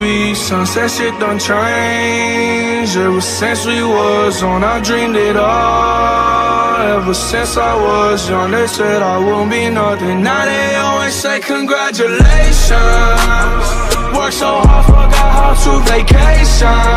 We sunset shit done change Ever since we was on, I dreamed it all. Ever since I was young, they said I won't be nothing. Now they always say congratulations. Work so hard, forgot how to vacation.